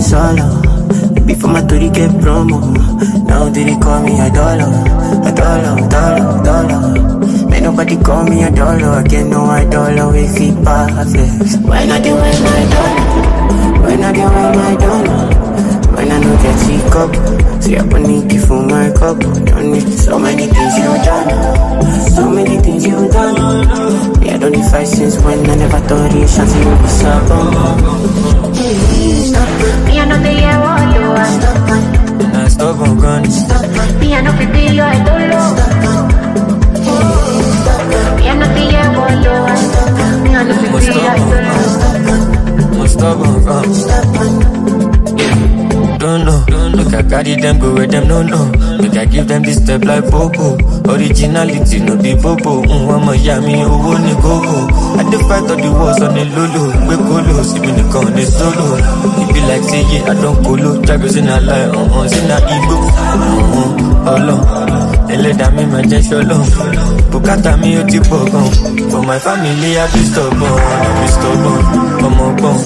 solo. Before my story get promo, now they dey call me a dollar, a dollar, dollar, dollar. May nobody call me a dollar again, no I dollar if he perfect. When I do my dollar, when I do my dollar. Know get sick up, see I panic for my cup. Don't need so many things you done, so many things you done. Yeah, I don't need fight since when I never thought it chance you would be so Me, I no te llevo a tu Nah, stop on gun. Me, I no pipillo a dolo. Me, I no te llevo a tu Me, I no pipillo a dolo. Must stop on gun. Don't know, make I carry them go where them no know. Make I give them this step like Popo. Originality no be Popo. Mm, ọmọ ìyá mi owó ní kókó. I dey fight all the wars on the lolo. Gbé kolo, sí mi nìkan ní solo. E be like say yeah, I don kolo. Jago sí na lie, ọ̀hún sí na igbó. Ọ̀hún ọlọ́, ẹlẹ́dàá mi máa jẹ́ ṣọlọ́. Bùkátà mi ó ti pọ̀ gan. For my family, I be stubborn, I be stubborn. Ọmọ gbọ́n,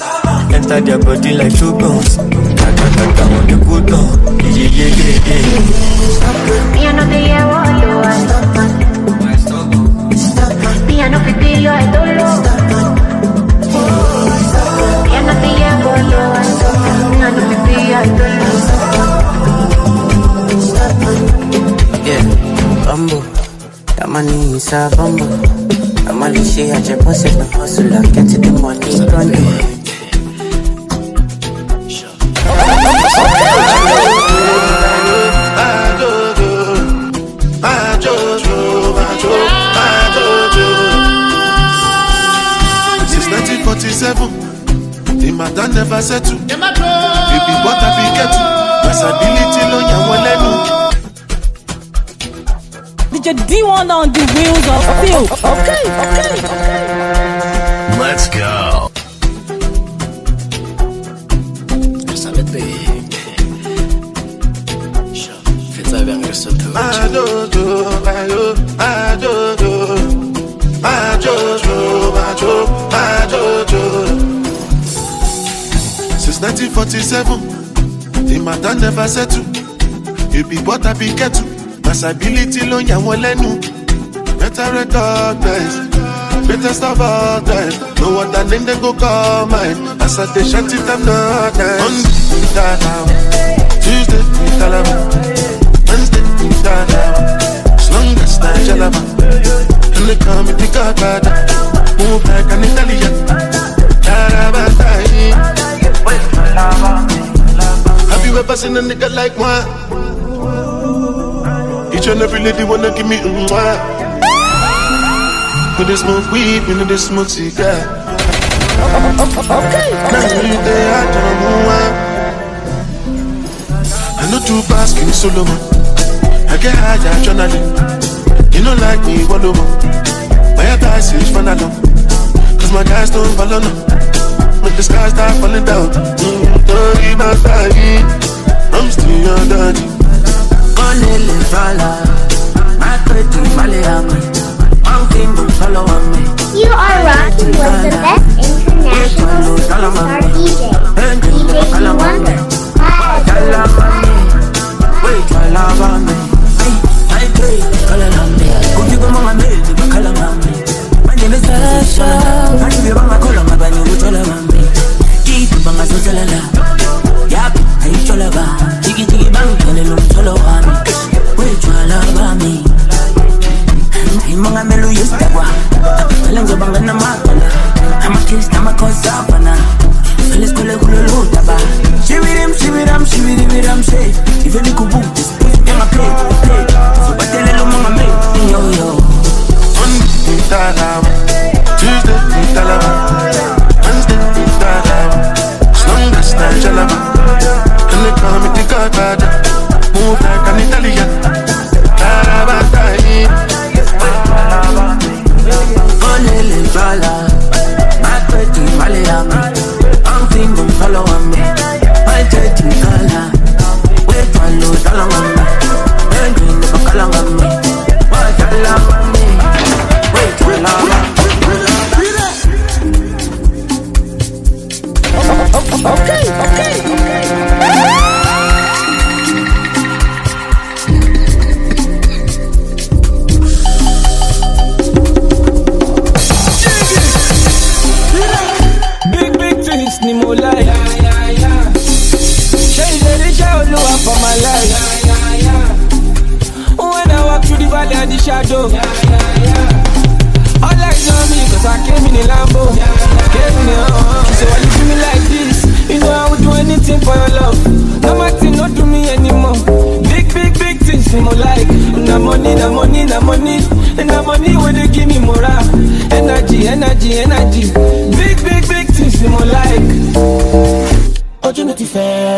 enter their body like two guns. Kàkàkàkà wọn dey cool down. Iye iye iye iye. Me, I no te llevo a Me, I pipillo a dolo. Me, I no te llevo a tu Me, 1947, never settle. Baby, what have you get to? Responsibility ló yà wọ́n lẹ́nu. DJ D1 on the wheels of steel. Okay, okay, okay. Let's go. 1947, the matter never settle. You be what I be get to. Responsibility ló yà wọ́n lẹ́nu. Better recognize, greatest of all time. No other name they go call mine. As I dey shout it, I'm not nice. Monday, Dada, Tuesday, Talaba, Wednesday, Dada. As long as jalaba, and they call me the Godfather. Move like an Italian. Darabata, Have you ever seen a nigga like one? Each and every lady wanna give me mm When they smoke weed, when they smoke cigar. Okay. Now you there, I don't know why. I know two bars, me Solomon. I get high, I journaling. You know like me, one over. My other is fun alone. Cause my guys don't follow no. Make the sky start falling down. Mm, don't side. I'm still your daddy. Only fala, my pretty Maliama. One kingdom follow on me. You are rocking with the best international superstar DJ, DJ Wonder. Kalamame, wait, kalamame. I pray, kalamame. Kuki kwa mama mezi, kalamame. Manje ni sasha, manje bi banga kola mabani utola mame. Kitu banga sotelala, yapi aichola ba. Chiki chiki bang kale lumtolo wami. Wait, kalamame. Imanga melu yustagwa, kala nje banga na makala. Ama kiss na makosa pana. Feliz kule kululuta ba. Shibirim shibiram shibiribiram she. Ifeli kubu, yanga play play. So batele lo me, yo yo. Monday,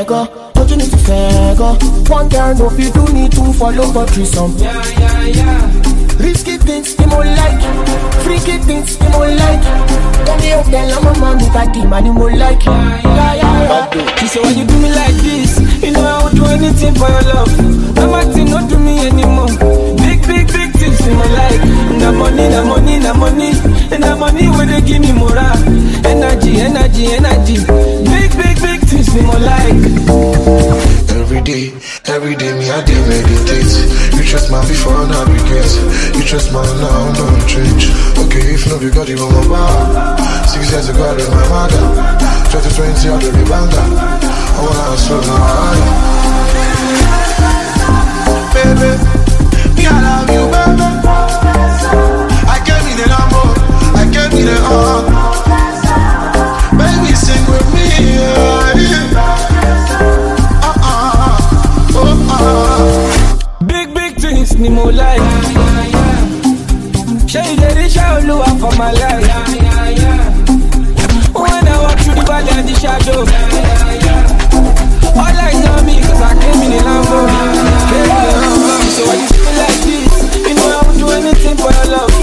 fair go, opportunity fair go. One girl no fit do need to follow for threesome. Yeah, yeah, yeah. Risky things him all like, freaky things him all like. When me out there, I'm a man with a team and him all like. Yeah, yeah, yeah. She said, why you do me like this? You know I would do anything for your love. No matter, not do me anymore. Big, big, big things in my life. Na money, na money, na money. And na money when they give me morale. Energy, energy, energy. Big, big, big things in my life. Every day, every day me I dey meditate. You trust my before now regret. You trust my now no change. Okay, if no be God you my bar. Six years ago I did my mother. 2020 I did the banger. I wanna slow my Baby, me I love you, baby. I came in the Lambo, I came in the uh. Baby, sing with me, yeah. Things ni mo like. Ṣé ìlérí iṣẹ́ olúwa for my life? When I walk through the valley of the shadow. All eyes on me cause I came in a Lambo. Came in a. So why you me like this? You know I would do anything for your love.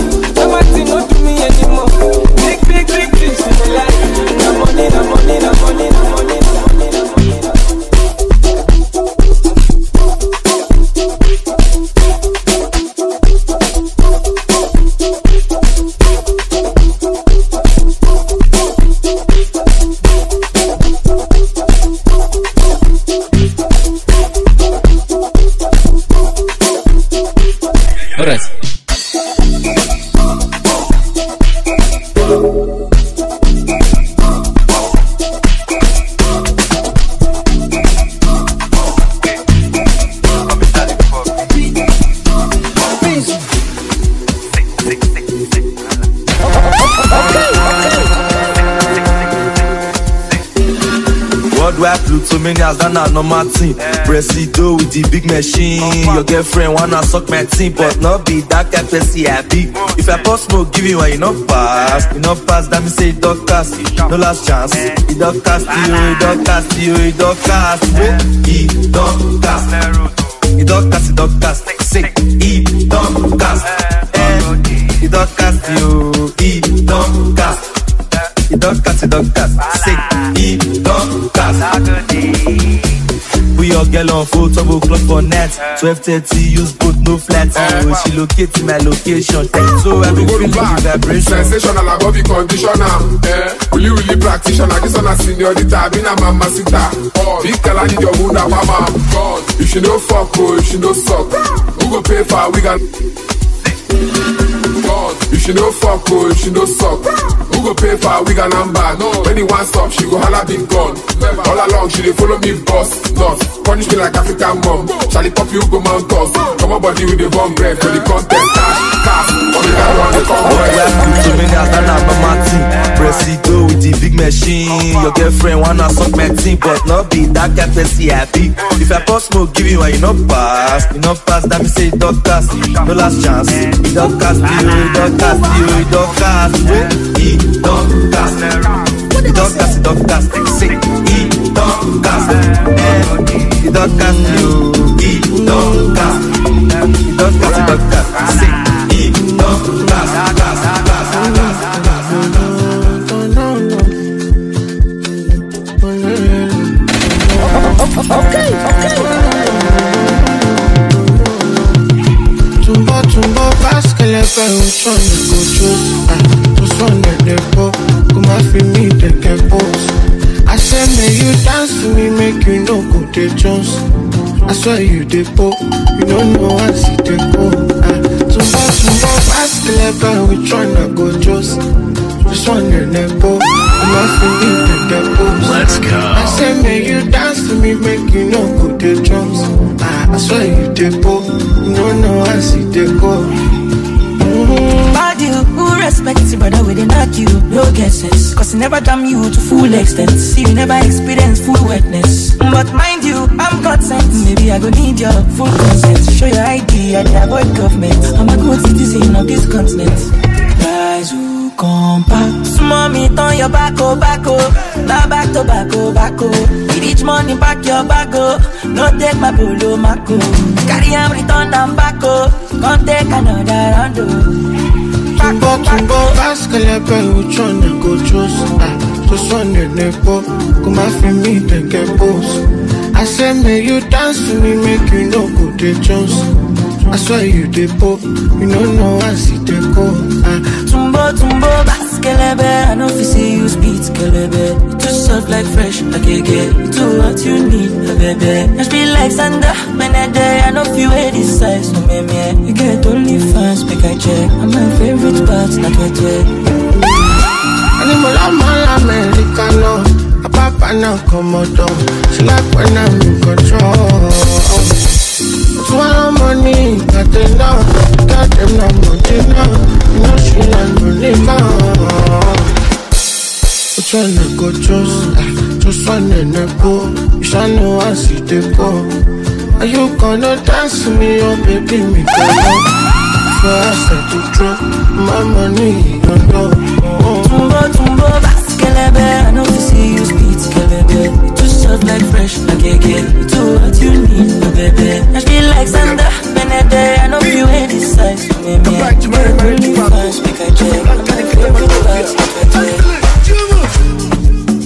Plutomanias, that na normal thing. Presido with the big machine. Your girlfriend wanna suck my team, but not be that kind person I be. If I pass smoke, give you one, you pass. You not pass, that me say it don't cast. No last chance. It don't cast you, it don't cast you, it don't cast. Wait, it don't cast. It don't cast, it don't cast. Say, it don't cast. Eh, it don't cast you, it don't cast. It don't cast, it don't cast. Say, it don't cast. Get on full 12 o'clock for net. 12:30 use both no flat. Oh, she locate my location. So I be feeling the vibration. Sensational above the conditioner. Eh, really, really practitioner. This one a seniorita. Been a mama sita. Oh, big girl, I need your wound mama. God, if she no fuck, oh, if she no suck, who go pay for we got? God, if she no fuck, oh, if she no suck, who go pay for we got number? No, when he want stop, she go holla big gun. All along, she dey follow me boss, not punish me like African mom. Charlie pop you go mount us. Come on, body with the bomb bread for the contest. Cash, cash, only that one they come Worldwide Plutomanias, that na normal thing. Presido with the big machine. Your girlfriend wanna suck my team, but not be that person I be. If I pass smoke, give you one, you not pass. You pass, that me say cast. No last chance. It don't it don't cast you, it don't cast. Wait, it don't cast. It don't cast, it don't cast. Say, it don't cast. Eh, it don't cast you, it don't cast. It don't cast, it don't cast. Say, it don't cast, cast, cast, cast, cast. Okay, okay. Which one you go choose? Ah, one that they go, come and me, they can pose. I say, may you dance to me, make you know go the Jones. I swear you the po, you don't know I see the go. Ah, tumbo, tumbo, paskele pe which one I go choose? This one that they go, Come on, for me, take that pose. Let's go. I say, may you dance to me, make you know good the drums. Ah, I swear you the pop. No, no, I see the go. Bad you, who respects you, brother, we dey knock you, no guesses. Cause he never damn you to full extent. See, you never experience full wetness. But mind you, I'm God sent. Maybe I go need your full consent. Show your ID, dey avoid government. I'm a good citizen of this continent. Who compact. Small me, turn your back, oh, back, oh. Now back to back, oh, back, oh. Each money, back your back, oh. No take my polo, mako. Carry am, return am back, oh. Come take another round, oh. Tumbo, tumbo, baskelebe, which one I go choose? Ah, one in the pop. Come for me, take a pose. I say, may you dance to me, make you know good the Jones. I swear you the pop. You know, no, I see the go. Ah, Tumbo, tumbo, baskelebe. I know if you see you speed, kelebe. You too soft like fresh, like a gay. You do what you need, a baby. Just be like Sandra, Benede. I know if you wear this size, no me, me. You get only fans, make I check. I'm my favorite part, not wet, wet. Animal, I'm all Americano. A papa now come out She like when I'm in control. Swallow money, got them now. Got them now, money now. Know she like money now. Which one I go choose? Just one in the pool. You shall know I see the go. Are you gonna dance to me, oh baby, me go? Before I start to drop my money, you know. Tumbo, tumbo, baskelebe. Kelebe. You too soft like fresh, like a gay. You do what you need, a baby. Just be like Sandra, Benede. I know you wear this size, me, me. You get only fans, make I check. I'm my favorite part, not wet, wet.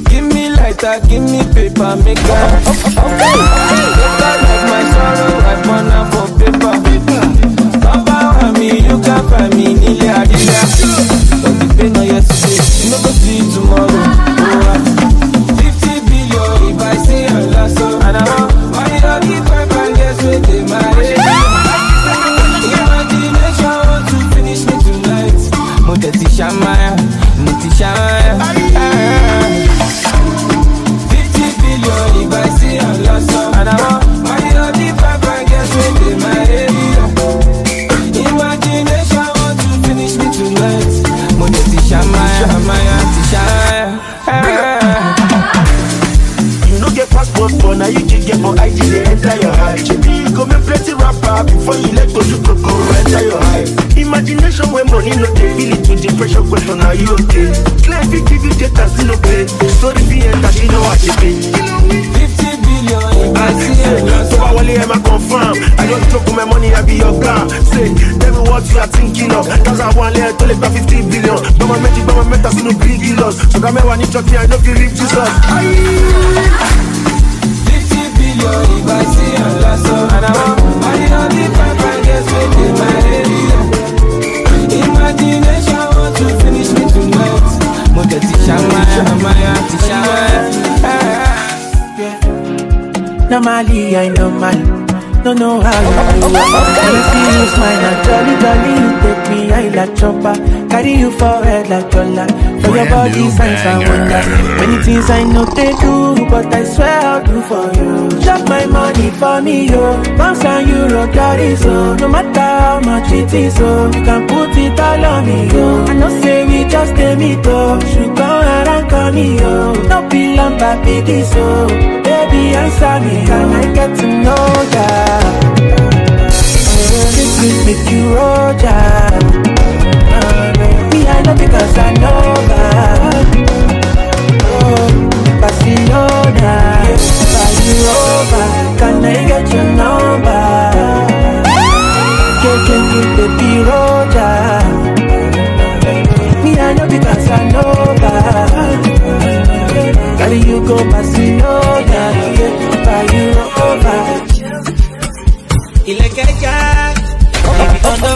Give me lighter, give me paper, make I Paper me, I know you leave Jesus. How you do it. I see you smile and jolly jolly, you take me high like chopper. Carry you forward like dollar. For your body signs banger. wonder. Many things I know they do, but I swear I'll do for you. Chop my money for me, yo. Pounds and euro, that is so. No matter how much it is, so you can put it all on me, yo. I know say we just a meet, oh. Should go around, call me, yo. No be lumber, be this, oh. Baby, answer me, can I get to know ya? Will make you roll ya. Me, I know because I know that. Oh, Barcelona, buy you over. Can I get your number? Get, get, get, baby, ya. Me, I know because I know that. Carry you go Barcelona,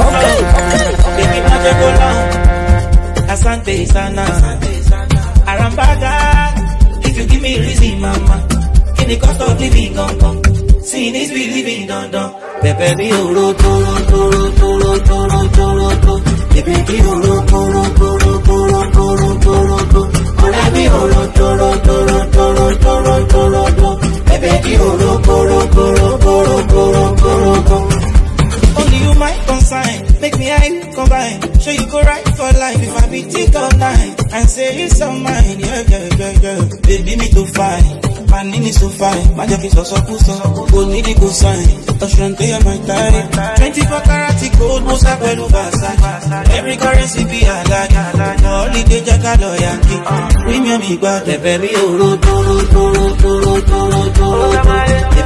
Okay, okay. Baby, now go down. Asante sana. Arambada. If you give me reason, mama. Kí ni cost of living gangan? Sin is believing dandan. Bẹ̀bẹ̀ mi ò ro toro toro toro toro toro to. Bẹ̀bẹ̀ mi ò ro toro toro toro toro toro to. Ọ̀rẹ́ mi ò ro toro toro toro toro toro to. Bẹ̀bẹ̀ mi. sign. Make me high, combine. Show you go right for life if I be thick all night. And say it's all mine, yeah, yeah, yeah, yeah. Baby, me to fine. My name is to fine. My job is also puso. Go need it, go sign. Touch and pay my time. 24 karat gold, most of well over Every currency be a like. Holiday jack a yankee. Premium, me got the baby. Oh, oh, oh, oh, oh, oh, oh, oh, oh, oh, oh, oh, oh,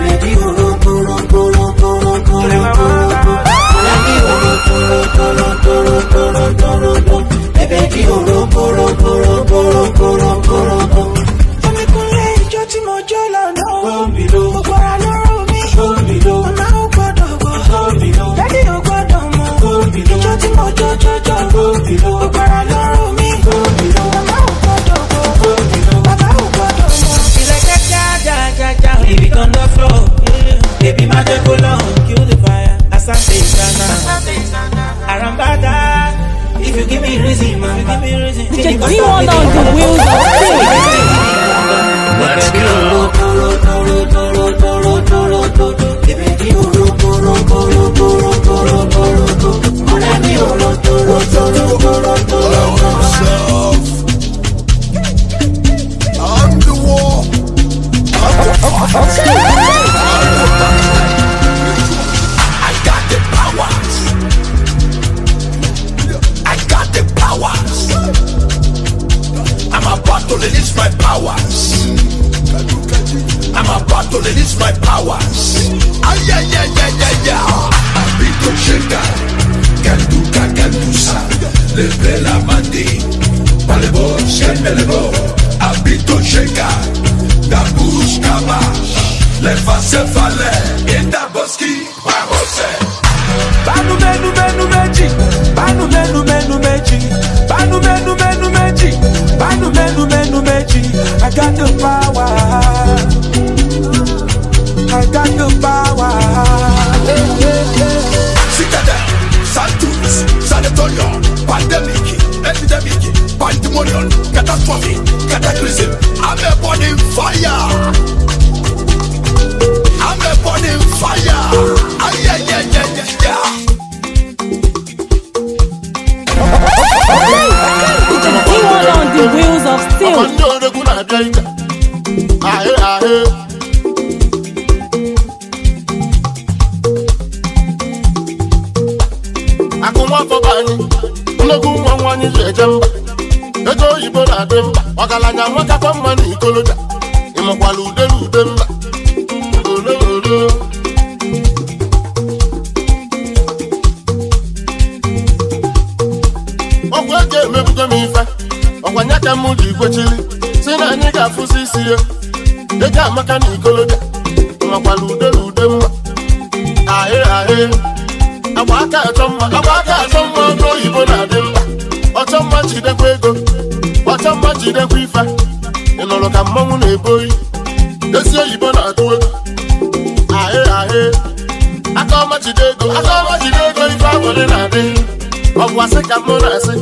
asị ka m na-asị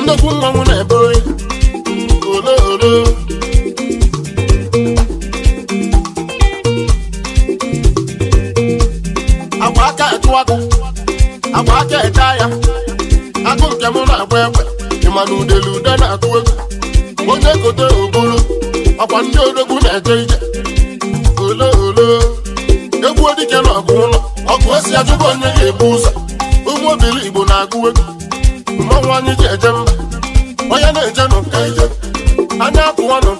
nnukwu mmanwụ na-ebe oyi. Olo olo agwa aka echụaka agwa aka eche ya agụ nke m na-agba egbe ịma na udele ude na-atụ egwu onye kote oburu ọkwa ndị odogwu na-eje ije. Olo olo egwu dike na ọgụ ụlọ ọgụ osi ajụbụ onye ga-ebu ụzọ. Ụmụ obili igbo na-agụ egwu mmanwụ anyị ji eje mba onye na-eje nụ anya apụwanụ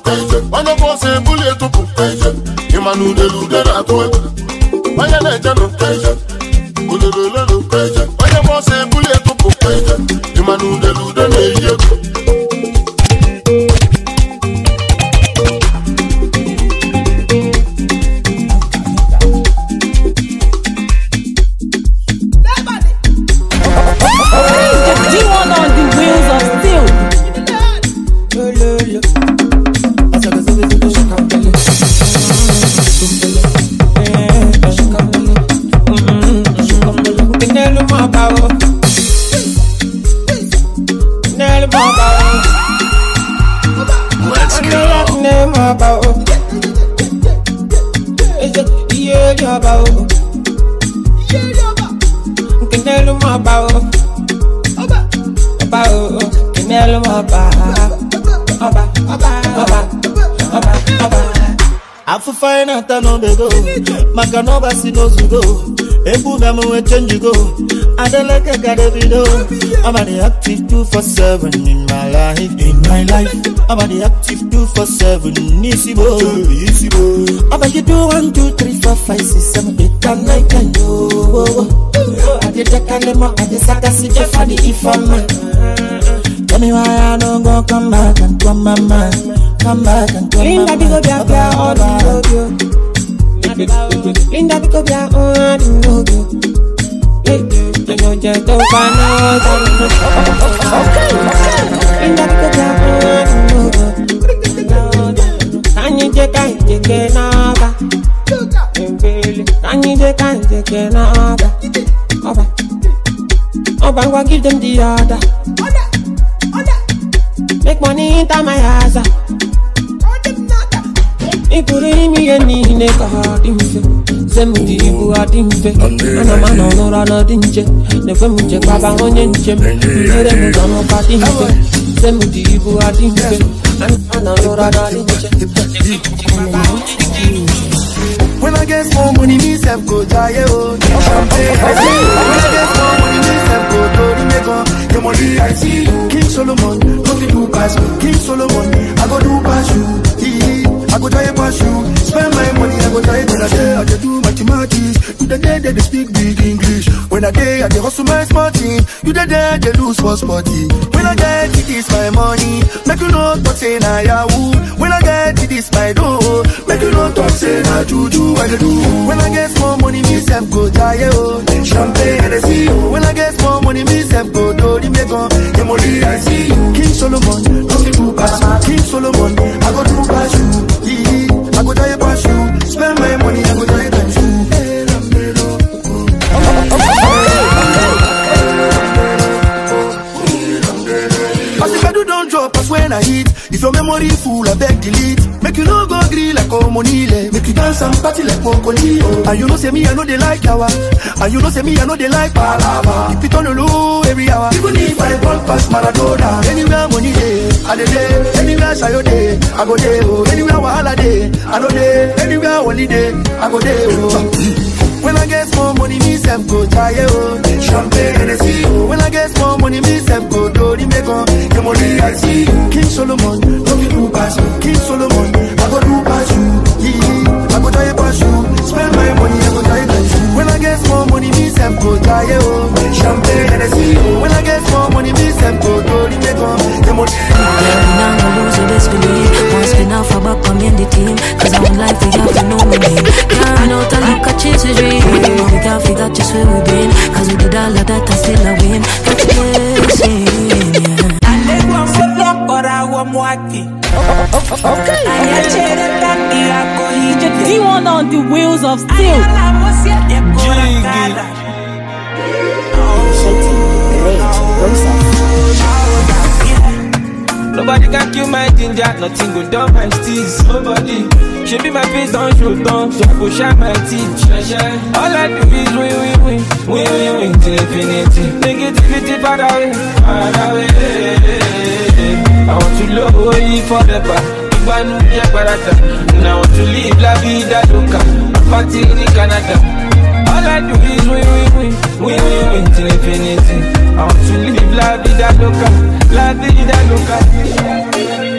onye bụ ọsọ ebuli etupụ ịma na udele ude na-atụ egwu onye na-eje nụ ololo ololo onye bụ ọsọ ebuli maka na ọbasi n'ozugo ebuga m wee chenjigo adeleke gadebido abadi active 247 in my life. In my life. Abadi active two for 247 n'isibo isibo. Abadi do 1 2 3 4 5 6 7 8 9 10 yo adedekalemo adesakasi jefadi ifama Tell me why I don't go come back and come my mind. Come back and come Linda my Bigo mind. Bia Bia all the love you. Linda Bigo Bia all the love you. Yo just don't find out Linda Bigo Bia all oh, the love you. Kanye kanje kenaga. Kanye kanje kenaga. Oba. Oba, go give them the order. Make money enter my house. Ka ha dị mfe Zemudi ibu ha dị mfe Ana m anọ n'ụra na dị nche Na-ekwe m nche kwaba onye nche m Nyere m ụzọ n'ụka dị mfe Zemudi ibu ha dị mfe Ana m n'ụra na dị nche When I get more money, me self go die, oh. Champagne, I you. When I get more money, me self go to the mega. Your money, I see you. King Solomon, no fit do pass me. King Solomon, I go do pass you. I go try pass you. Spend my money, I go try till I day. I dey do mathematics. You the day they speak big English. When I day, I dey hustle my small. You the day they lose for sporty. When I get it, it's my money. Make you know talk say na yahoo. When I get it, it's my dough. Make you know talk say na juju. I do. When I get small money, me self go die oh. Champagne and see you. When I get small money, me self go do the mega. Money I see you. King Solomon, no do pass. King Solomon, I go do pass you. I go die pass you. Spend my money, I go die times two. Don't drop, as when I hit. If your memory full, I beg delete. Make you no go green like Omonile. Make you dance and party like Mokonio. And you know say me, I know they like yawa. And you know say me, I know they like palava. If it on the low every hour. Even if I ball past Maradona. Anywhere money day, I dey day. Anywhere sayo day, I go day. Oh. Anywhere wahala day, I know day. Anywhere holiday, I go day. Oh. When I get small money, me self go try oh. Champagne and see you. When I get small money, me self go do the mega. The money I see you. King Solomon, no fit do pass me. King Solomon, I go do pass you. Yeah, I go try pass you. Spend my money, I go get small money, me self go try oh. Champagne and I see you. When I get small money, me self go do the mega. The money. I'm losing disbelief Won't spin off a back on me and the team Cause I'm life, we have to know me name Can't know to look at chase a dream We can't figure just where we been Cause we did all of that and still a win Get chasing, yeah Allegua fọlọ́ kọ́ra wọ mú àkè. Okay. Ayẹ̀jẹ̀rẹ̀ tàbí akọ̀yíjẹ̀. D1 on the wheels of steel. Ayala mo sí ẹ̀jẹ̀ kọ́ra kálá. Nobody can kill my ginger, nothing go down my steez. Nobody. She be my face down, show down, so I go shine my teeth. All I do is win, win, win, win, win, win till infinity. Negativity far away, far away. I want to love you forever. Agbára And I want to live la vida loca. Party in Canada. All I do is win, win, win, win, win, win till infinity. I want to live la vida loca, la vida loca.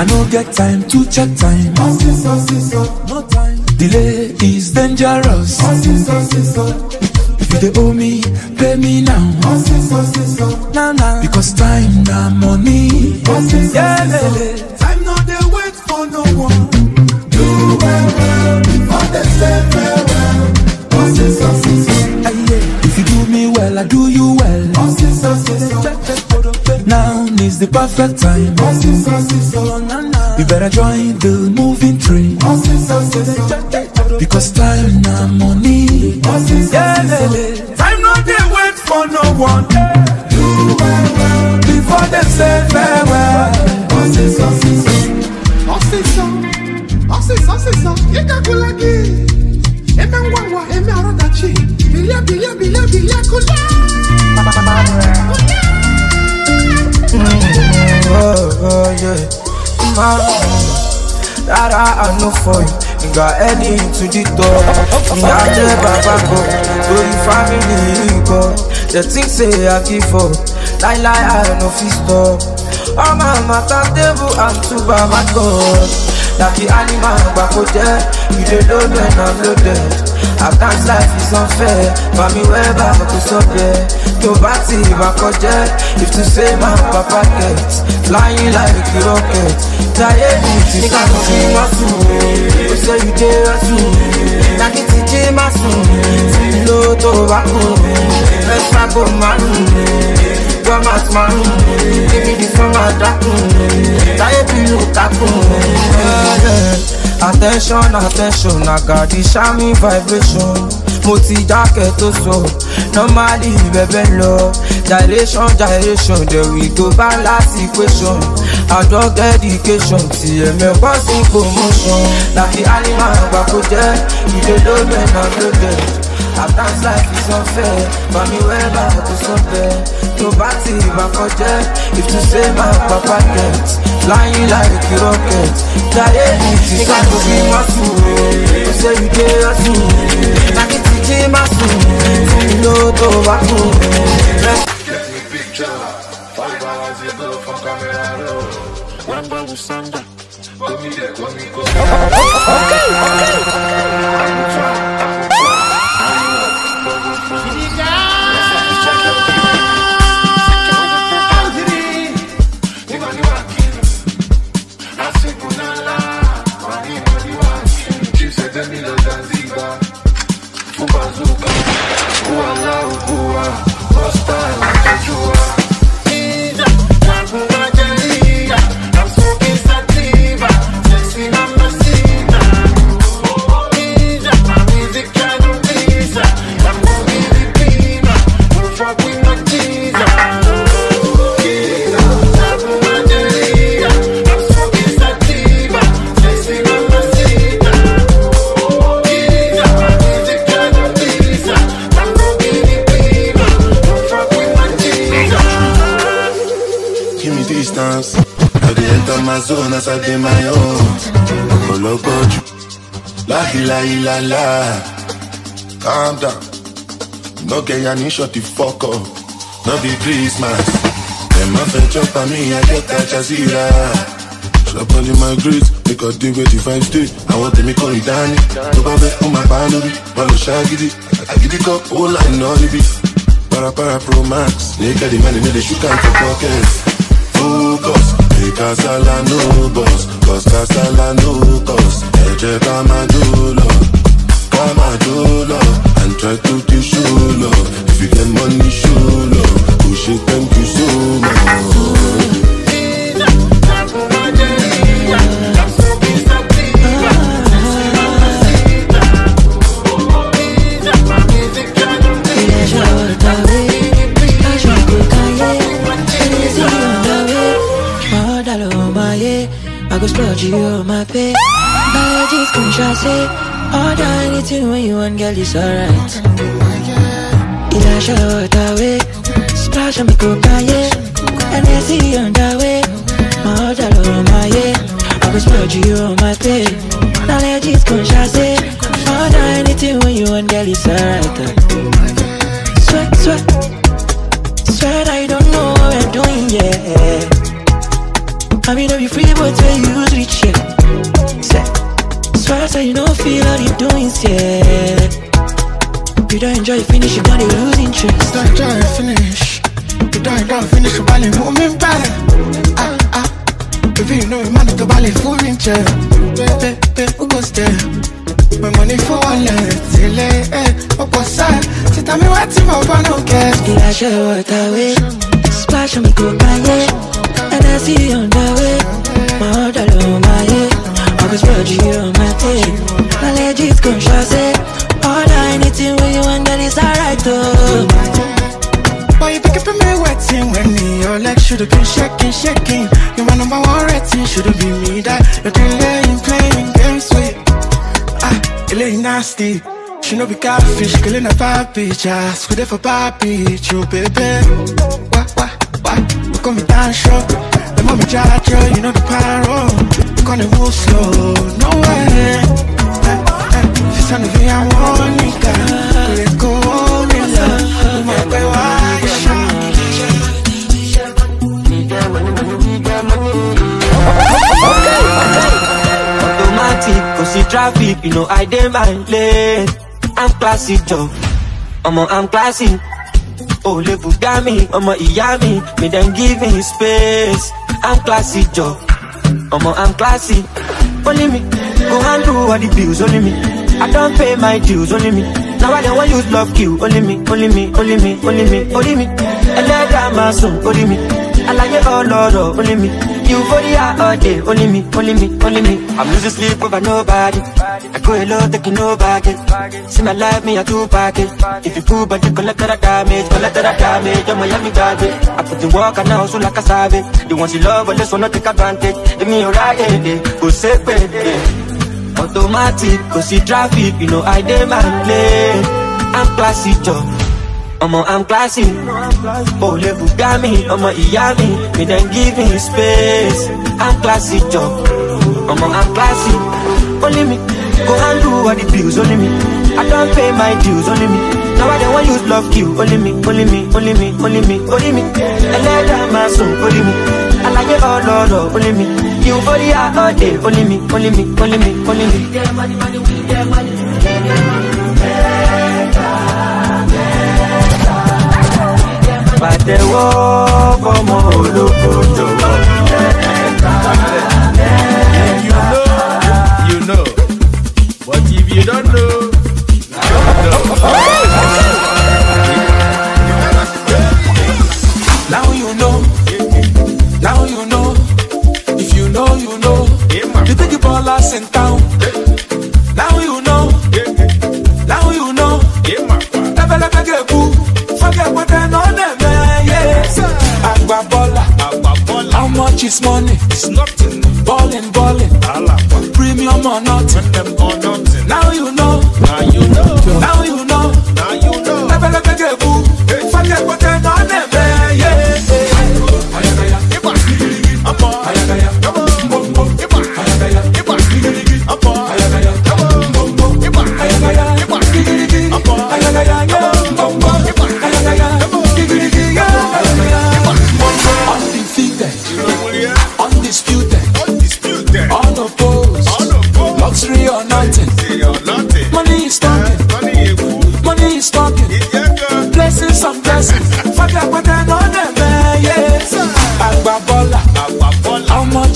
I no get time to check time. No time. Delay is dangerous. If you dey owe me, pay me now. Now now. Because time na money. Yeah, lele. Time no dey wait for no one. Do well well before they say farewell. Aye, yeah. If you do me well, I do you well. Is the perfect time. You better join the moving train. Because time na money. Time no dey wait for no one. Do well before they say farewell. Osisa, osisa, osisa, yíká kúlákì. náà wà wá èmi àrọ́ dàchí bìlíà bìlíà bìlíà dá. Oh, yeah. Man, that I, I know for you. Nigga, heading to the door. Me and the baba go. To the family go. The things say I give up. Lie, lie, I no fit stop. Oh, my matter table and two by my God. Like the animal back out there. You dey load when I'm loaded. At times life is unfair. Mami, where back to stop there. Tó bá ti ìbá kọjá, if to say my papa get Flying like a rocket, táyé mi ti sá lọ sí mọ́sùn Ó ṣe you dey hustle, láti ti jí mọ́sùn Tí ló tó bá kùn, extra go márùn Gọ́màt márùn, níbi di fún máa dákùn Táyé bí ló kákùn Attention, attention, I got the charming vibration. Mo ti jákẹ́ tó sọ normally bẹ̀bẹ̀ lọ. Gyration gyration there we go balance equation. Àjọ dedication ti ẹ̀mẹ̀ bọ́ sí promotion láti animal àgbà kó jẹ́ ìdè lóde náà lóde at times life is unfair. Mami wẹ́ẹ́bà tó sọ bẹ́ẹ̀ tó bá ti ìbá kọjá if to say my papa get flying like a rocket. Jayé ní ti sábò bí mọ́tò ó ṣe you dey hustle láti ti jí má sùn fún mi ló tó bá kù. Five hours ago from camera roll. One boy with Sandra. Go me there, La la la la. Calm down. No get ya ni shut the fuck up. No be Christmas. Them a fetch up on me, I get that jazira. Shop in my grades, make a day with the five stay. I want them to call it Danny. Go back on my bannery, Malo Shaggy. I give it up, all I know it be. Para para pro max, nigga the man in the shoot out for pockets. Focus, make Casala no boss, cause Casala no cost. Eje kama do love, kama do love, and try to show love. If you get money, show love. Thank you so much. Go splurge you on my pay. Can try say Order anything when you want, girl, it's alright. In a short away, splash on me cocaine. And I see on the way, my order on my yeah. I go splurge you on my pay. Allergies can try say Order anything when you want, girl, it's alright. Sweat, sweat, I mean, if you free, but where you reach, yeah. Say, swear, say you don't feel how you doing, yeah. You don't enjoy finish, you gonna lose interest. Don't enjoy finish. You don't enjoy finish, you bally moving back. Ah, ah. Baby, you know you manage to bally full in chair. Baby, baby, who goes there? My money for wallet, till eh, what was that? See, tell me what's in my one, no care. Yeah, sure, what away. Splash on me, cocaine. And I see you on the way. My order on my head. I was spread you on my tape. My legit conscious, eh. Order anything when you want, that is alright, though. Why you pick up me wetting when me your legs should have been shaking, shaking. You're my number one rating, should have been me that you're delaying, playing games with. Ah, it ain't nasty. She no be catfish, killing a bad bitch. With it for bad bitch, you baby. Wah, wah, wah. Look on me down short. The moment I try, you know the pyro. Gonna move slow, no way. Sisa ni vi àwọn nìkan, kò lè kó mi lọ, mo máa pẹ́ wá. Automatic, kò sí traffic, you know I dey my lane. I'm classy Joe. ọmọ I'm classy. Ò lè bùgá mi, ọmọ ìyá me. Me then give me space. I'm classy, Joe. Omo, I'm classy. Only me, go handle all the bills, only me. I don't pay my dues, only me. Now I don't want use love kill, only me, only me, only me, only me, only me. Ẹlẹ́dàá máa sùn, only me. Àlàyé ọlọ́rọ̀, only me. Euphoria all day, only me, only me, only me. I'm losing sleep over nobody. I go alone, taking no baggage. See my life, me a two package. If you pull, but you collateral damage, collateral damage. I'm Miami garbage. I put the work and now so like a savage. The ones you love, but let's not take advantage. If me alright, eh, eh, go say, eh. Automatic, go see traffic, you know I my lane. I'm classy, Joe. Omo, I'm classy. Oh, le Bugami, Omo, Iyami, me then give me space. I'm classy, Joe. Omo, I'm classy. Only me, go handle all the bills, only me. I don't pay my dues, only me. Now I don't want use love kill, only me, only me, only me, only me, only me. Ẹlẹ́dàá máa sùn, only me. Àlàyé ọlọ́rọ̀, only me. Euphoria all day, only me, only me, only me, only me. Pàtẹ́wọ́ fọmọ olóko jọ̀wọ́. You know, you know. But if you don't know, Now this money. It's nothing. Ballin', ballin'. Premium or not.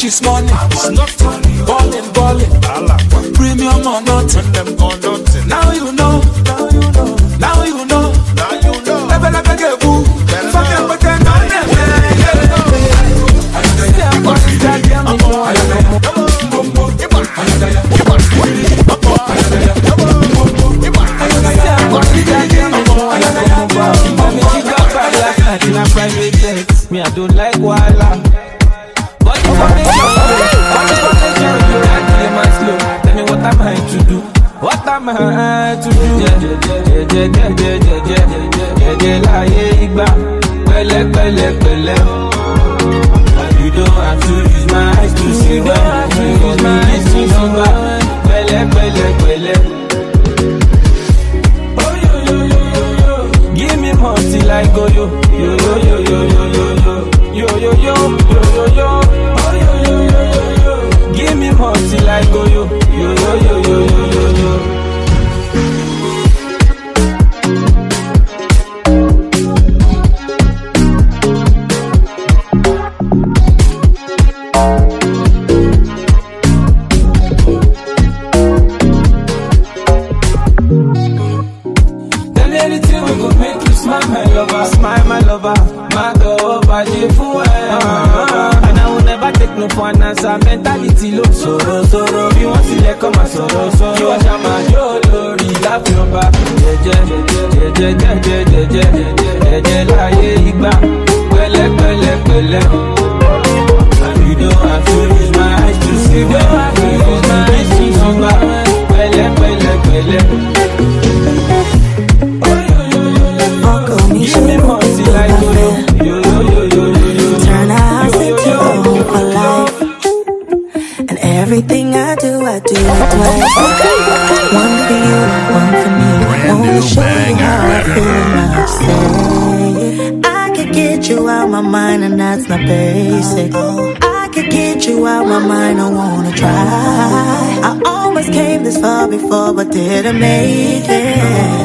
is money. It's nothing. Ballin', ballin'. Premium or nothing. Them or nothing. Now you know. Now you know. Now you know. Now you know. Never let me get boo. Fuck them, but then I'm never. Me, I don't like basic. I could get you out my mind, I wanna try. I almost came this far before, but didn't make it.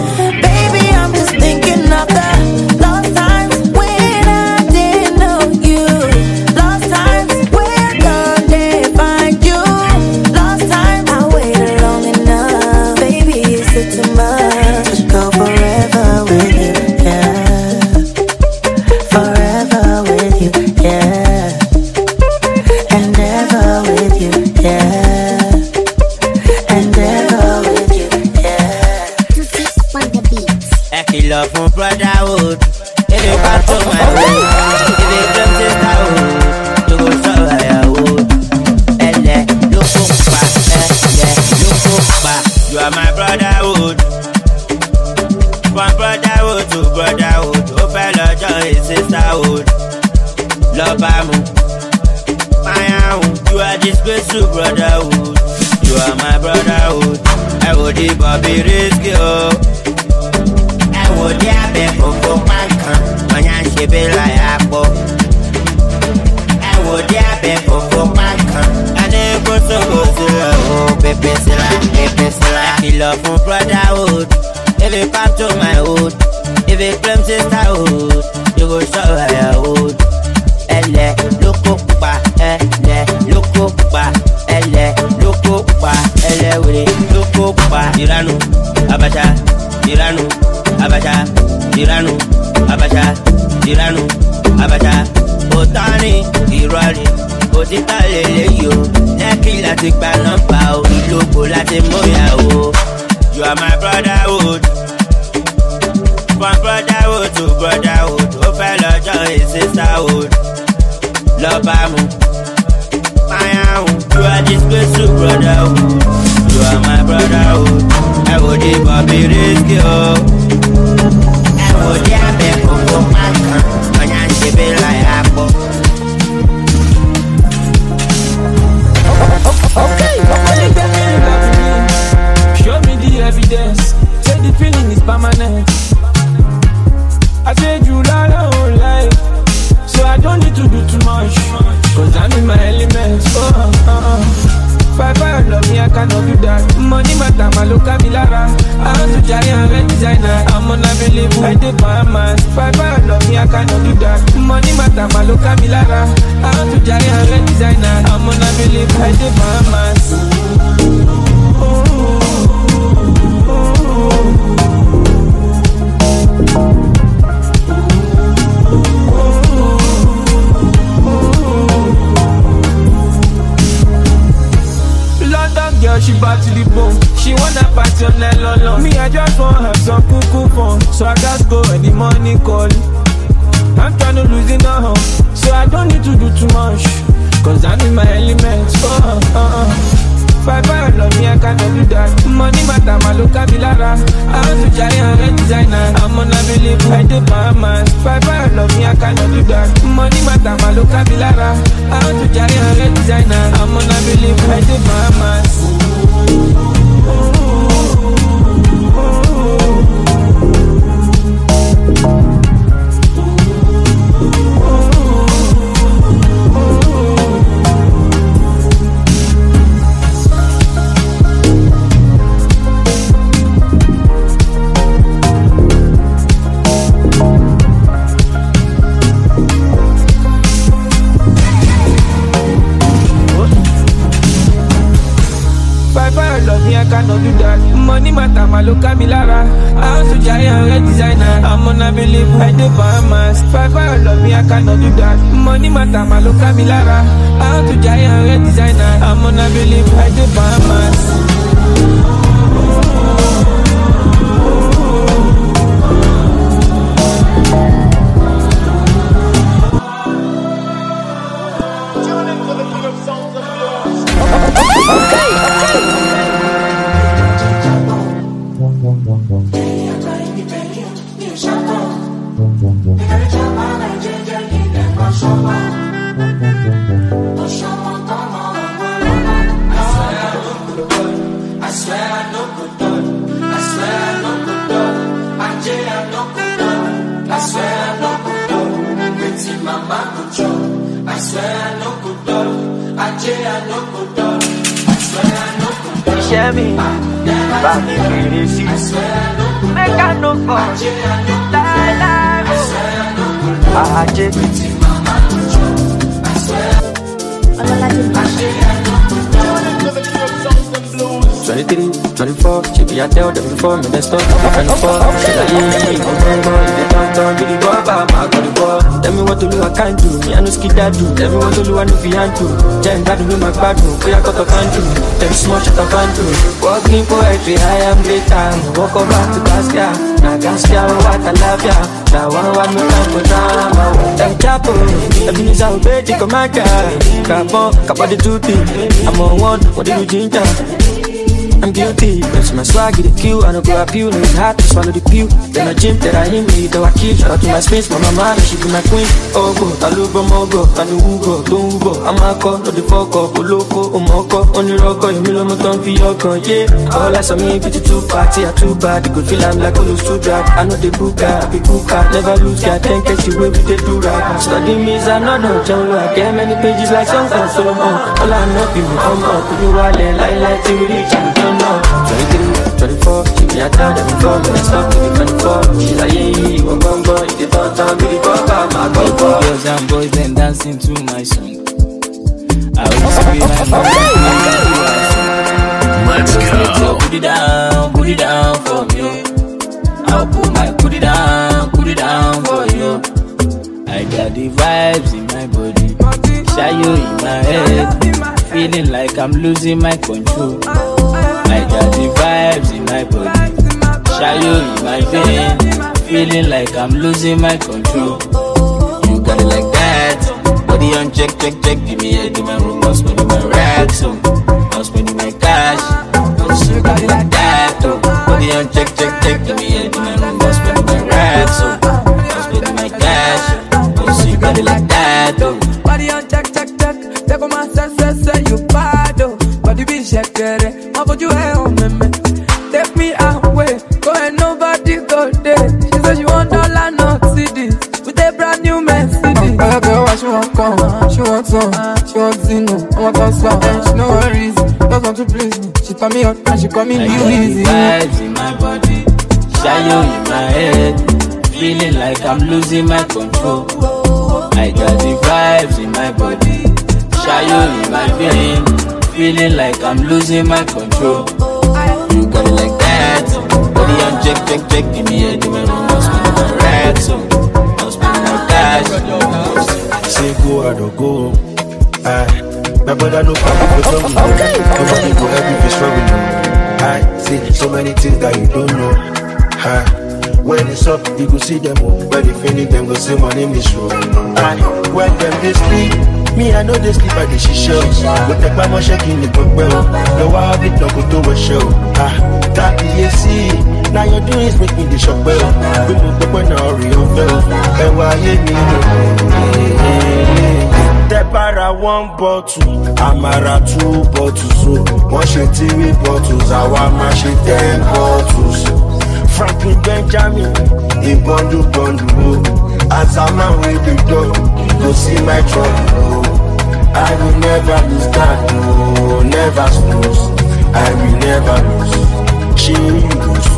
Brotherhood if you come to my hood if you claim sisterhood you go show your hood. ẹlẹ ló kó pa ẹlẹ ló kó pa ẹlẹ ló kó pa ẹlẹ wèrè ló kó pa. ìranu abacha ìranu abacha ìranu abacha ìranu abacha òtánì ìrọ̀lì òtítà lélẹ́yìí o lẹ́kì láti gba o ìlógo láti mọ̀yà o. you are my brotherhood. From brotherhood to brotherhood ó fẹ́ his sisterhood. Lọ́ba mu. Mayahun you are disgraceful brotherhood. You are my brotherhood. Ẹ wò di bọ̀bí risky o. Ẹ wò dé abẹ kòkó pàǹkan ọ̀yà ń ṣe bí láyà pọ̀. Okay, me evidence. Say the feeling is permanent. I said you lie, oh lie. So I don't need to do too much. Cause I'm in my element. Oh, uh, uh. Five five love me, I cannot do that. Money matter, my look at me lara. I want to carry a red designer. I'm unavailable, I did my man. Five five love me, I cannot do that. Money matter, my look at me lara. I want to carry a red designer. I'm unavailable, I did my man. She bad to the bone. She wanna party on that long Me, I just want have some cuckoo fun. So I just go when the money call. I'm tryna lose it now, so I don't need to do too much. Cause I'm in my element. Oh, uh, uh. Five five love me, I cannot do that. Money matter, my look at me lara. I want to carry a red designer. I'm unavailable, I did my man. Five five love me, I cannot do that. Money matter, my look at me lara. I want to carry a red designer. I'm unavailable, I did my man. Thank you. My look at me lara. I want to carry a red designer. I'm unavailable, I did mask. Five five love me, I cannot do that. Money matter, my look at me lara. I want to carry a red designer. I'm unavailable, I did my I swear I mama could choke. I swear I no could dog. I swear I no could dog. I swear I no could I swear I back in the I swear I no fall. Die, I swear I swear I no could dog. I swear I no could dog. I swear I no could dog. 23, 24, she be a tell them before me they stop. I'm gonna fall. She like, yeah, I'm gon' go, you dey down, down, be the ball, bam, I got the ball Tell me what to do, I can't do, me I no skid that do. Tell me what to do, I no fi hand to. Then that do my bad move, we a cut up and do Them small shut up and do Walking poetry, I am greater. Walk over to Gaskia, na Gaskia, what I love ya. Now one, one, no time for drama. Them chapo, Ebenezer, Obedi, Komaka Kapo, Kapo, the two things. I'm on one, what do you ginger? I'm guilty. That's my swag, a kill. I don't go appeal. No, it's hard to swallow the pill. Then I gym that I hit me, though I kill. Shout out to my space, my mama, she be my queen. Oh, go, I love her, mogo, I know who go, don't who go. I'm a call, no the fuck up, loco, oh, moko, only rocker, you mill, I'm a for your gun, yeah. All I saw me, pity too party, I too bad. The good feel I'm like, oh, lose too drag. I know the booker, I be booker, never lose, can't catch you with the do rag. Study me, I know, no, John, I get many pages like some from Solomon. All I know, come on, put you all in, like, like, till we reach, and don't know. 23, 24, she be a tell them before me, I stop to be 24. She like, yeah, yeah, one bum bum, if you don't turn, be the bum my bum bum. Girls and boys then dancing to my song. I will scream and Let's go. Put it down, put it down for me. I'll put my put it down, put it down for you. I got the vibes in my body, shayo in my head, feeling like I'm losing my control. I got the vibes in my body, shayo in my vein, feeling like I'm losing my control. You got it like that, body on check, check, check, give me head in my room, I'm my racks, so come? She want some. She want Zino. I want come some. She no worries. Just want to please me. She turn me up and she call me got the vibes in my body, shayo in my head, feeling like I'm losing my control. I got the vibes in my body, shayo in my vein, feeling like I'm losing my control. You got it like that, body on check, check, check, give me head in my room, I'm spending my so go, I don't go. I, my brother no party for trouble. Nobody go help if you struggle. I see so many things that you don't know. I, when it's up, you go see them. oh. When they finish, them go say my name is show. I, when them they sleep, me I know they sleep at the shisha. But take my money shaking the well. No I have it, no go to a show. Ah, that EAC. Now your doings make me the shock well. We move the when I real fell. And why you need tẹ bára one bottle àmàrà two bottles o. Wọ́n ṣe three bottles àwa máa ṣe ten bottles franklin benjamin ìbọndù bọndù o. As wey dey dog go see my trouble o. I will never lose guard o. Never snooze i will never lose. Ṣé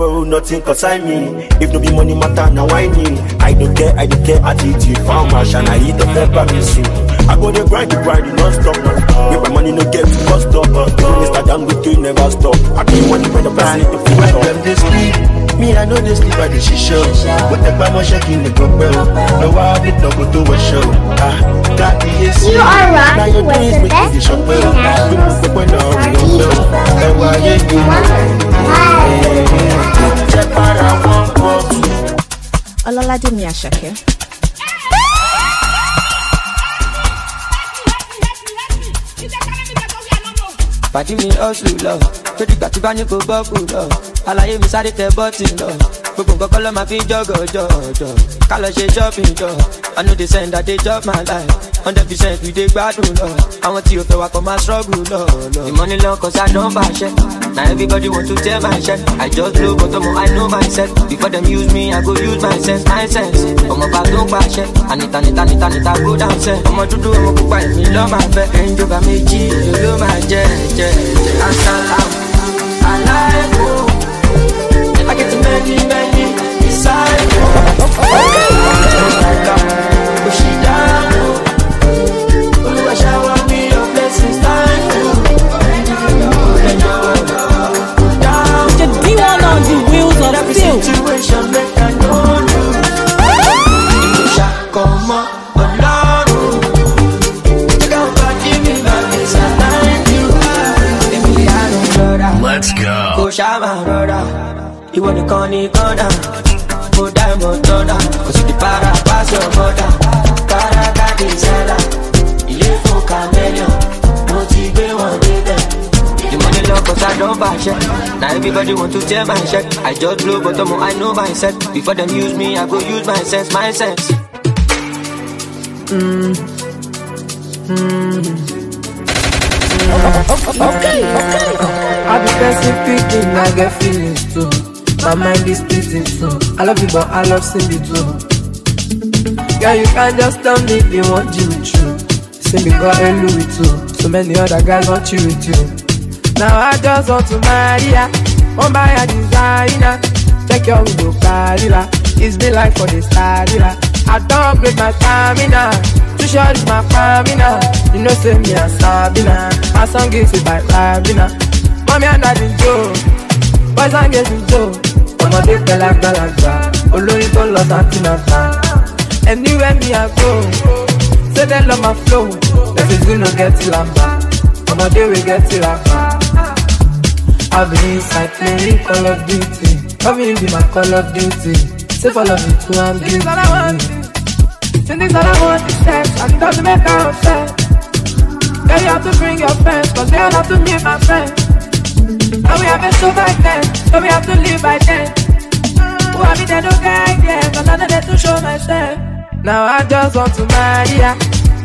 Omo, nothing concern me. If no be money matter, now I need. I don't care, I don't care. Attitude, found my shine. I eat the pepper, me soup. I go the grind, the grind, you non stop. With my money, no get to cost up. Mr. Down with you, never stop. I keep money when the price need to feel like them they sleep. Me, I know they sleep at the shisha. But the bama shaking the cup. No, I have it, no go to a show. Ah, got the AC. You are rocking Now your with days the make me the best shop well. We move the when I real well. And why you Ọlọ́ládìmí Àṣàkẹ́. pàdí mi ọ̀sùn lọ tó dìgbà tí bá ní kó bọ́ọ̀kù lọ àlàyé mi sáré tẹ bọ́ọ̀tì lọ. Gbogbo nǹkan ló máa fi jọ́gọ̀ jọ̀jọ̀ ká lọ ṣe shopping jọ i no dey send i dey chop my life. Hundred percent we dey gbádùn lọ àwọn tí o fẹ́ wa kọ́ máa struggle lọ lọ. the money long cause i don bàṣẹ na everybody want to tell my share. I just blow but ọmọ i know myself before dem use me i go use my sense my sense. Ọmọ bá tó ń pàṣẹ anita nita nita nita go down sẹ ọmọ dúdú ọmọ pupa èmi lọ́ máa fẹ́. Ẹ̀ńjọba méjì ló máa jẹ jẹ jẹ. Asalaam aláìkú. Many, many Ìwọ nìkan ní kọ́nà. Mo dá ìmọ̀ tọ́nà. Kò sì ti para pásọ̀ mọ́dà. Kárakáde sẹ́là. Ilé fún chameleon. Mo ti gbé wọn débẹ̀. The money long cause I don't bàṣẹ. Now everybody want to tell my shit. I just blow but ọmọ I know myself. Before them use me, I go use my sense, my sense. Mm. Mm. Okay, okay. I be person picking, I get feelings too. My mind is splitting too. I love you, but I love Cindy too. Girl, you can't just tell me you want with you. Cindy got a Louis too. So many other guys want you with you. Now I just want to marry ya. One buy a designer. Check your window, Carilla. It's been like for the starila. I don't upgrade my stamina. Too short is my stamina. You know, say me a Sabina. My song is by Rabina. Mommy and daddy Joe. Boys and girls in Joe. Ọmọdé pẹlágbàlagbà olórí tó lọ santinata anywhere me i go say dem love my flow dem is gonna get lamba ọmọdé wey get lamba i be inside playing call of duty loving be my call of duty say follow me to am guilty. Say things that I want is sex, and it doesn't make her upset. Girl, you have to bring your friends, cause they all have to meet my friends. And we have been so back then, so we have to live by then. Have been there, no guide, yeah, cause I know there to show myself. Now I just want to marry ya,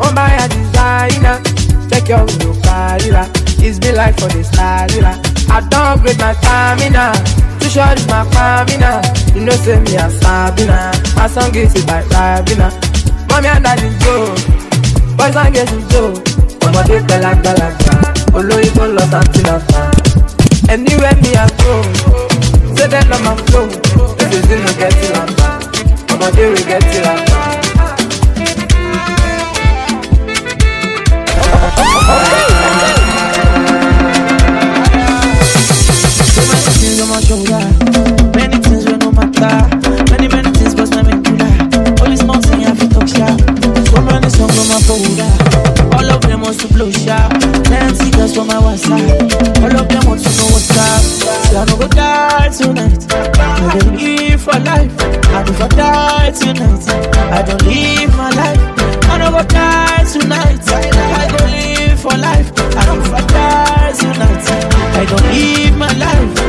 oh my designer. Check your window, oh Carilla. It's been like for this Carilla. I don't upgrade my stamina. Too short is my stamina. You know, say me a Sabina. My song is by Rabina. Mommy and daddy Joe. Boys and girls in Joe. ọmọdé olórí tó lọ santinata anywhere me i go say dem love my flow this is no get lamba ọmọdé wey get lamba. things on my shoulder. Many things will no matter. Many, many things, but my medulla. Only small thing I fit talk sharp. So many songs on my folder. Them want to girls for my WhatsApp. All of them want to know what's up. Say I go die tonight. I don't live for life. And if I die tonight, I don't live my life. I no go die tonight. I go live for life. And if I die tonight, I don't live my life.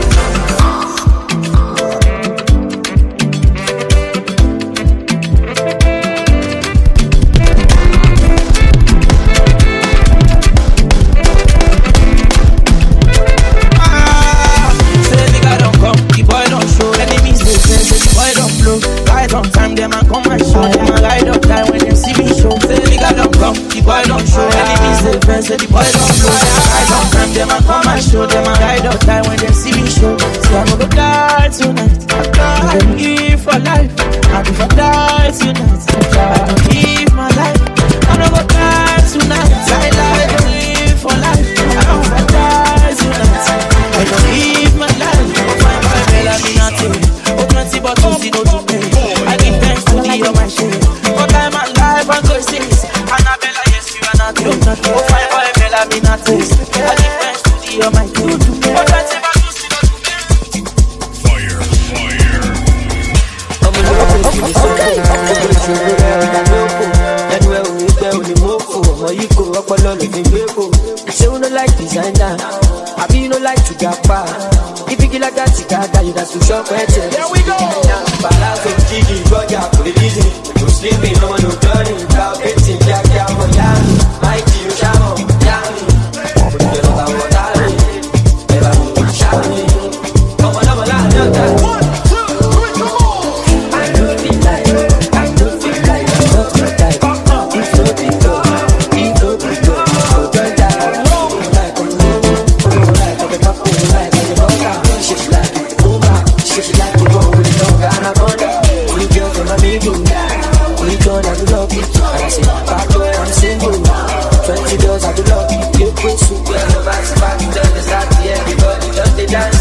Max you done the start, everybody done the dance.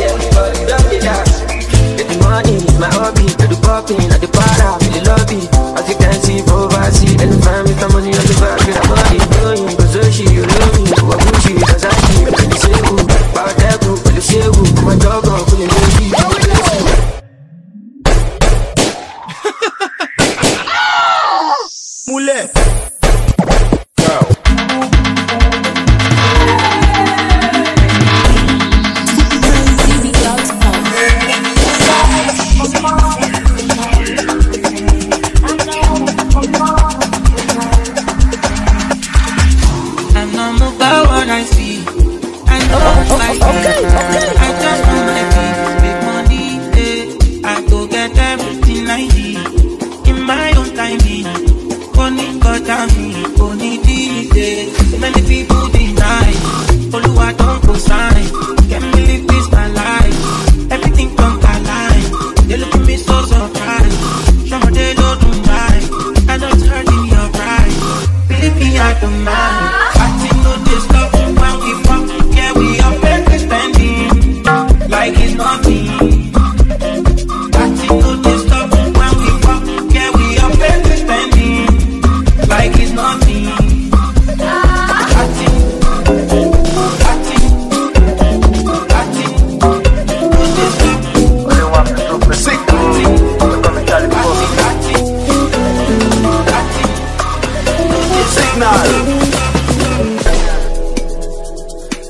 Everybody done the dance. Get the money, my hobby. I do popping, I do para,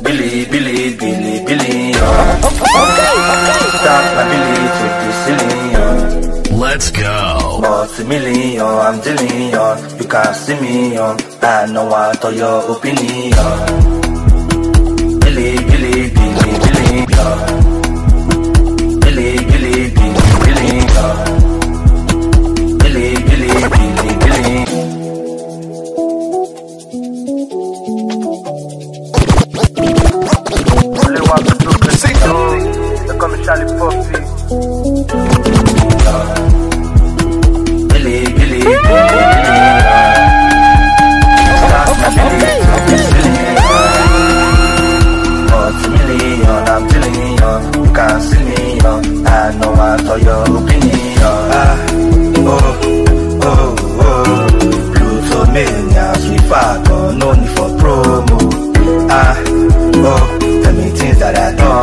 Billy, Billy, Billy, Billy, uh. oh. Stop my Billy to the ceiling. Let's go. Multi-million, I'm dealing. You can't see me, oh. I know what your opinion. Billy, Billy, Billy, Billy, oh.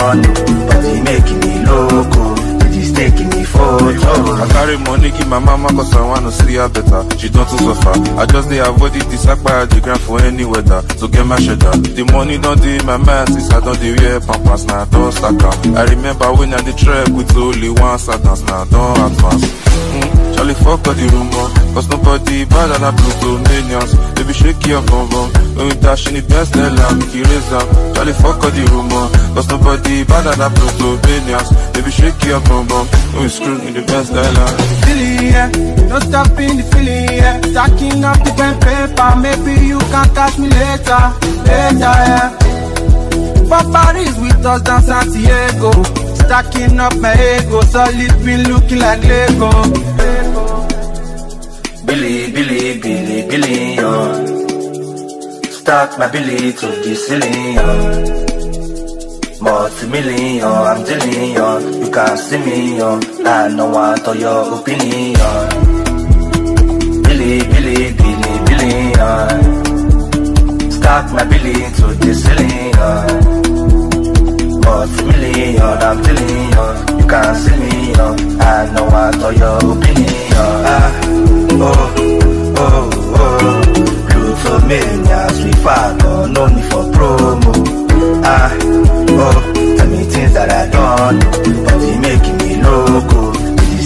But it making me loco. Is taking me. I carry money, give my mama cause I wanna see her better. She don't too suffer. I just dey avoid it, this akpa the ground for any weather. So get my shelter. The money don't do my mind since I don't wear pampas now don't stack am. I remember when I dey trek with only one sadness now don't advance. Mm, Charlie fuck all the rumor Cause nobody bad than a Plutomanians Baby shake your bum bum When we dash in the best Nella make you raise Charlie fuck all the rumor Cause nobody bad than a Plutomanians Baby shake your bum bum When we screw in the best Nella feeling, yeah. No stopping the feeling, yeah. Stacking up the pen paper, maybe you can catch me later, later, yeah. For Paris with us down Santiago, stacking up my ego, solid me looking like Lego. Billy, Billy, Billy, oh. Start my Billy to the ceiling. Multi-million, I'm dealing. You can't see me, oh. I know what all your opinion. Billy, Billy, Billy, oh. Start my Billy to the ceiling, yours, million, I'm telling yours. You can't see me, yo. I know I saw your opinion. Ah, oh, oh, oh. Beautiful manias, we father, don't only for promo. Ah, oh, tell me things that I don't know, but they making me local.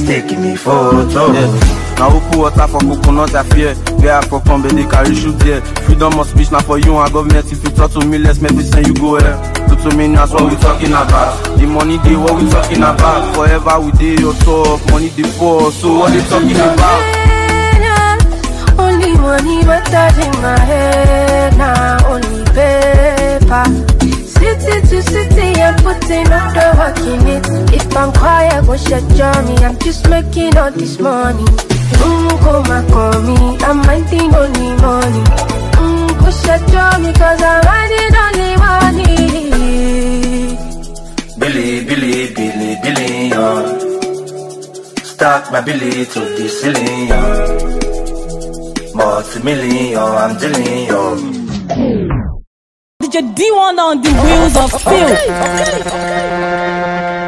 The photo. Yeah. Now who put water for coconut I fear Where I for come, they carry shoot there Freedom of speech now for you and government If you talk to me, let's make me send you go here Talk to me, that's what we talking about The money they what we talking about Forever we day your top, money they pour So what they talking about? Only money matters in my head now, only paper. City to city, I'm putting up the work in it. If I'm quiet, go shut me. I'm just making all this money. Mm, go my call me, I'm minding only money. Mm, go shut me, cause I'm minding only money. Billy, Billy, Billy, billion. Stack my Billy to the ceiling, yeah. Multi-million, I'm dealing, yo. Oje D1 on the wheels of steel. Okay, okay, okay.